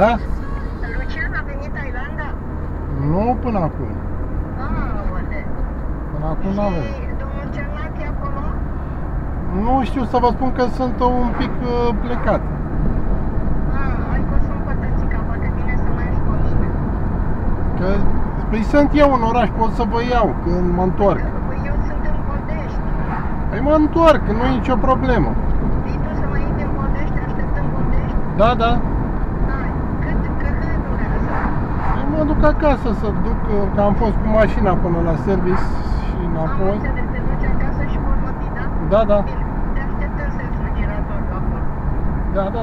Da? Lucian a venit Thailanda? Nu până acum. Ah, unde? Până acum nu avem. Și domnul Cernache acolo? Nu știu să vă spun că sunt un pic uh, plecat. Ah, hai că sunt pătățica, poate vine să mai ești cu mine. Că, păi sunt eu în oraș, pot să vă iau când mă întorc. Păi eu sunt în Podești. Păi mă întorc, nu e nicio problemă. Vii tu să mai intri în Podești, te aștept în Podești? Da, da. Mă duc acasă să duc, uh, că am fost cu mașina până la service și Am înapoi. înțeles, te duci acasă și vor mă da? Da, da, Bine, te aștept în sensul giratorului acolo. da, da.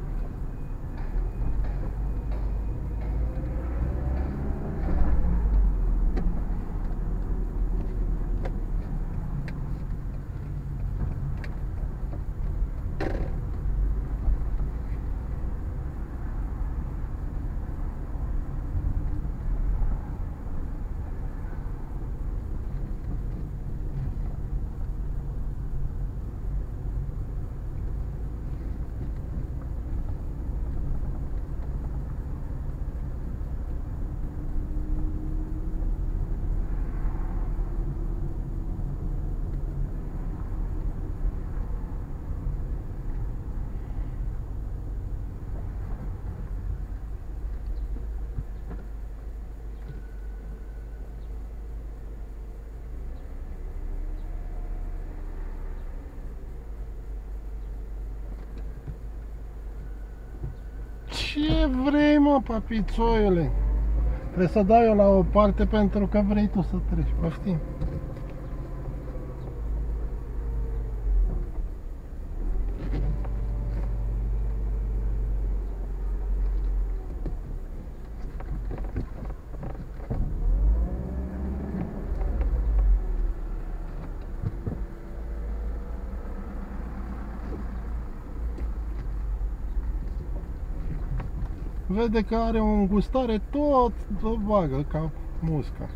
Ce vrei, mă, papițoiule? Trebuie să dau eu la o parte pentru că vrei tu să treci. Poftim. Vede că are o îngustare tot vagă ca musca.